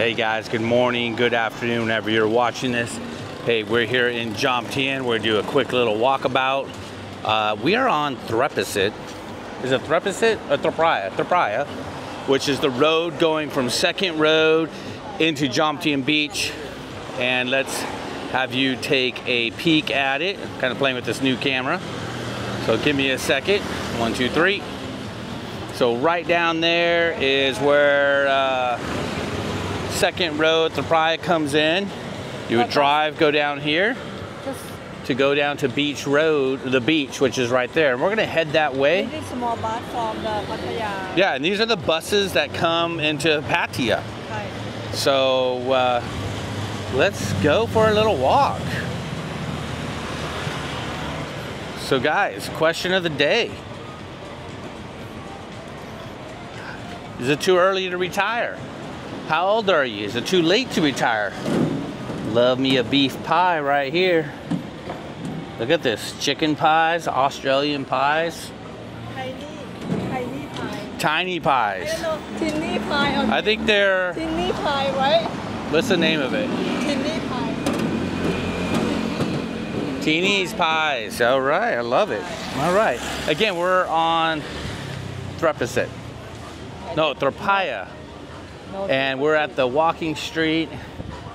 Hey guys, good morning, good afternoon, whenever you're watching this. Hey, we're here in Jomtien. We're do a quick little walkabout. Uh, we are on Threpisit. Is it Threpisit or Thrapraya? Thrapraya, which is the road going from Second Road into Jomtien Beach. And let's have you take a peek at it. I'm kind of playing with this new camera. So give me a second. One, two, three. So right down there is where uh, Second Road, the Thrapraya comes in. You would drive, go down here to go down to Beach Road, the beach, which is right there. And we're gonna head that way. This is small bus from the Pattaya. Yeah, and these are the buses that come into Pattaya. Right. So uh, let's go for a little walk. So guys, question of the day. Is it too early to retire? How old are you? Is it too late to retire? Love me a beef pie right here. Look at this, chicken pies, Australian pies, Tiny, tiny pie. tiny I pies. don't know, tinny pie or I think they're, tinny pie, right? what's the name of it? Tinny pie. Teeny's Pies. All right, I love it. All right. Again, we're on Threpisit. No, Thrapraya. And we're at the walking street.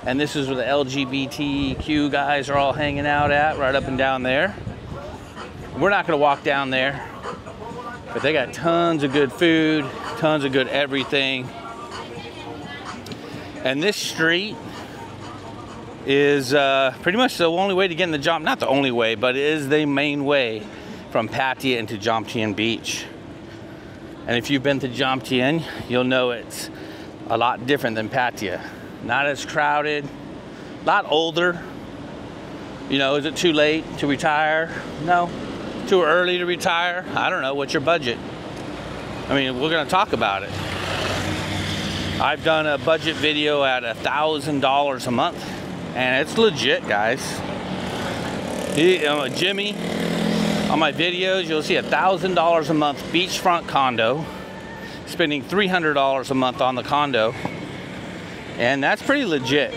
And this is where the LGBTQ guys are all hanging out at, right up and down there. We're not going to walk down there. But they got tons of good food, tons of good everything. And this street is uh, pretty much the only way to get in the jump. Not the only way, but it is the main way from Pattaya into Jomtien Beach. And if you've been to Jomtien, you'll know it's a lot different than Pattaya. Not as crowded, a lot older. You know, is it too late to retire? No. Too early to retire? I don't know. What's your budget? I mean, we're going to talk about it. I've done a budget video at a thousand dollars a month, and it's legit, guys. He, uh, Jimmy, on my videos, you'll see a thousand dollars a month beachfront condo, spending three hundred dollars a month on the condo, and that's pretty legit.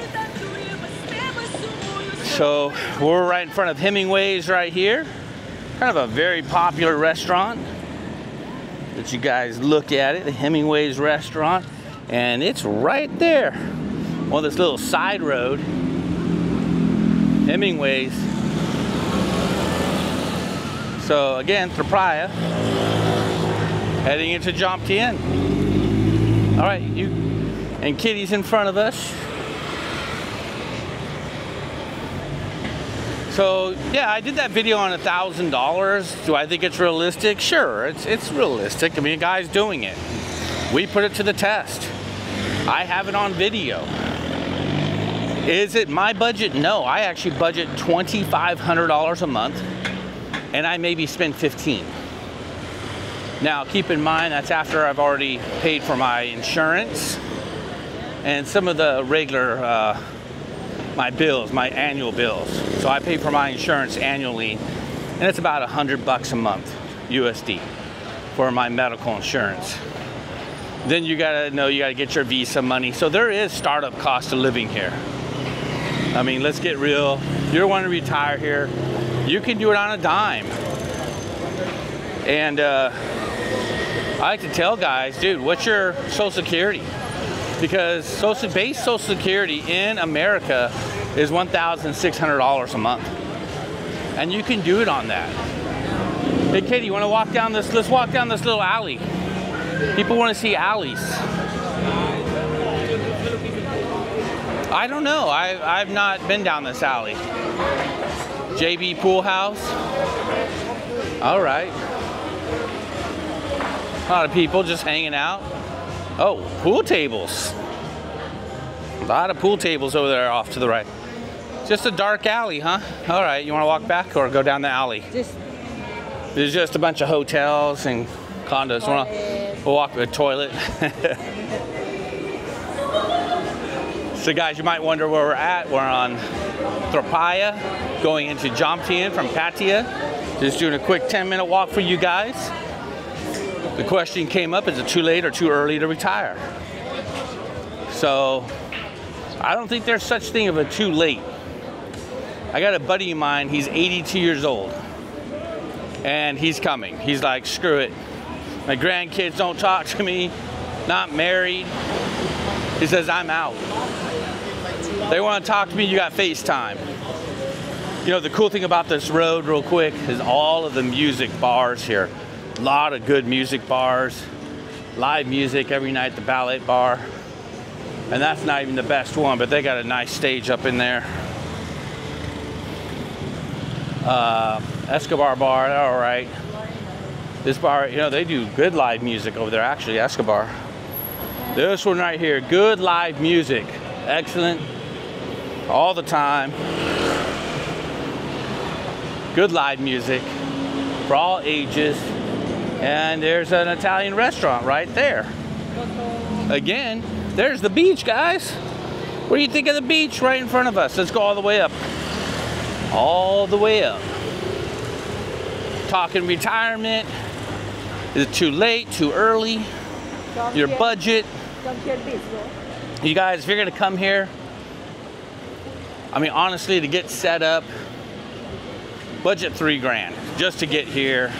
So we're right in front of Hemingway's right here, kind of a very popular restaurant. That you guys look at it, the Hemingway's restaurant, and it's right there on this little side road. Hemingway's. So again, Thrapraya, heading into Jomtien. All right, you and Kitty's in front of us. So yeah, I did that video on a thousand dollars. Do I think it's realistic? Sure, it's it's realistic. I mean, a guy's doing it. We put it to the test. I have it on video. Is it my budget? No, I actually budget $2,500 a month and I maybe spend 15. Now keep in mind that's after I've already paid for my insurance and some of the regular, uh, my bills, my annual bills. So I pay for my insurance annually and it's about 100 bucks a month USD for my medical insurance then you gotta know you gotta get your visa money. So there is startup cost of living here. I mean, let's get real. You're wanting to retire here, you can do it on a dime. And uh, I like to tell guys, dude, what's your social security? Because social base social security in America is $1,600 a month. And you can do it on that. Hey Katie, you wanna walk down this, let's walk down this little alley. People want to see alleys. I don't know. I, I've not been down this alley. JB Pool House. All right. A lot of people just hanging out. Oh, pool tables. A lot of pool tables over there off to the right. Just a dark alley, huh? All right, you want to walk back or go down the alley? Just There's just a bunch of hotels and condos. Wanna- We'll walk to the toilet. so guys, you might wonder where we're at. We're on Thrapraya, going into Jomtien from Pattaya. Just doing a quick 10 minute walk for you guys. The question came up, is it too late or too early to retire? So I don't think there's such thing of a too late. I got a buddy of mine, he's 82 years old. And he's coming. He's like, screw it. My grandkids don't talk to me, not married. He says, I'm out. They want to talk to me, you got FaceTime. You know, the cool thing about this road, real quick, is all of the music bars here. A lot of good music bars, live music every night, the ballet bar. And that's not even the best one, but they got a nice stage up in there. Uh, Escobar Bar, all right. This bar, you know, they do good live music over there, actually, Escobar. This one right here, good live music. Excellent. All the time. Good live music for all ages. And there's an Italian restaurant right there. Again, there's the beach, guys. What do you think of the beach right in front of us? Let's go all the way up. All the way up. Talking retirement. Is it too late, too early? Your budget. You guys, if you're gonna come here, I mean, honestly, to get set up, budget three grand just to get here.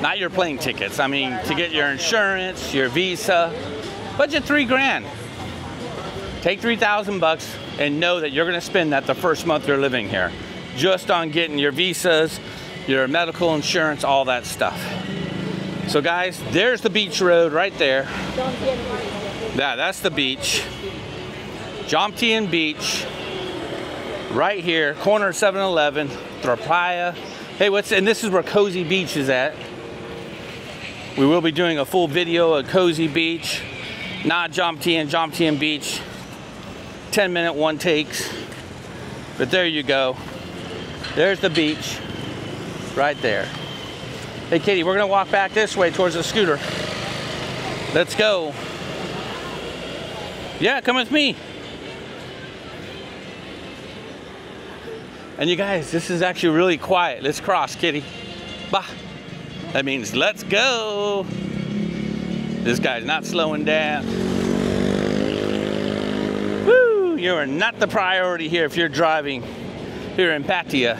Not your plane tickets. I mean, to get your insurance, your visa, budget three grand. Take 3,000 bucks and know that you're gonna spend that the first month you're living here. Just on getting your visas, your medical insurance, all that stuff. So guys, there's the beach road right there. Yeah, that's the beach. Jomtien Beach. Right here, corner 7-Eleven, Thrapraya. Hey, what's, and this is where Cozy Beach is at. We will be doing a full video of Cozy Beach, not Jomtien, Jomtien Beach. 10 minute one takes. But there you go. There's the beach right there. Hey, Katie, we're gonna walk back this way towards the scooter. Let's go. Yeah, come with me. And you guys, this is actually really quiet. Let's cross, Kitty. Bah. That means let's go. This guy's not slowing down. Woo! You are not the priority here if you're driving here in Pattaya.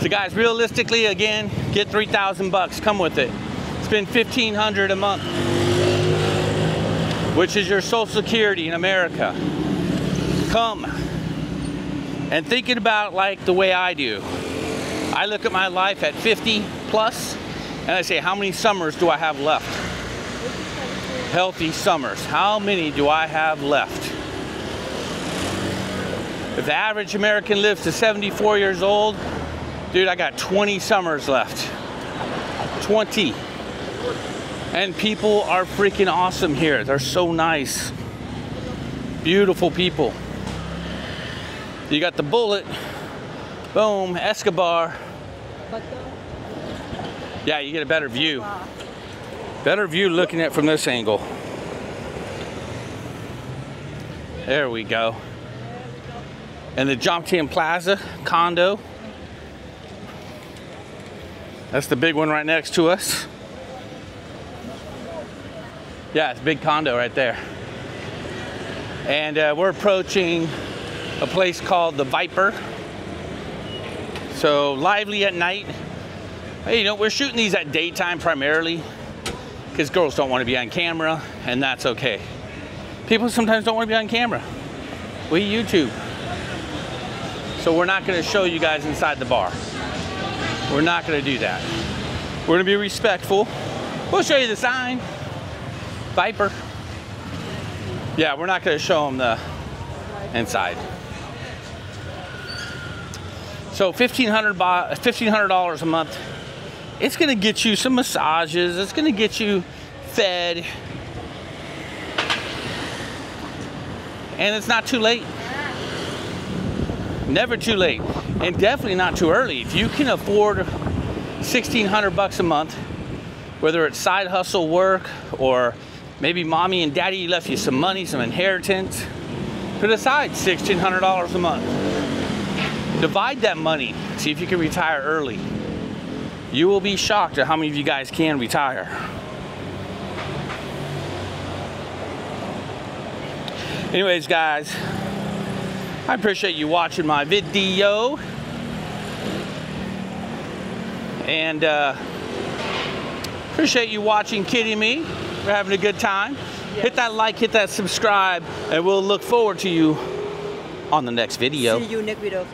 So guys, realistically, again, get 3,000 bucks, come with it. Spend 1,500 a month, which is your social security in America. Come. And thinking about like the way I do. I look at my life at 50 plus, and I say, how many summers do I have left? Healthy summers. How many do I have left? If the average American lives to 74 years old, dude, I got 20 summers left. 20. And people are freaking awesome here. They're so nice. Beautiful people. You got the bullet. Boom, Escobar. Yeah, you get a better view. Better view looking at from this angle. There we go. And the Jomtien Plaza condo. That's the big one right next to us. Yeah, it's big condo right there. And uh, we're approaching a place called the Viper. So lively at night. Hey, you know, we're shooting these at daytime primarily because girls don't want to be on camera, and that's okay. People sometimes don't want to be on camera. We YouTube. So we're not going to show you guys inside the bar. We're not going to do that. We're going to be respectful. We'll show you the sign. Viper. Yeah, we're not going to show them the inside. So $1,500 $1,500 a month, it's gonna get you some massages, it's gonna get you fed, and it's not too late. Never too late, and definitely not too early. If you can afford 1600 bucks a month, whether it's side hustle work or maybe mommy and daddy left you some money, some inheritance, put aside $1,600 a month. Divide that money. See if you can retire early. You will be shocked at how many of you guys can retire. Anyways, guys, I appreciate you watching my video. And uh, appreciate you watching Kitty Me. We're having a good time. Hit that like, hit that subscribe, and we'll look forward to you on the next video. See you next video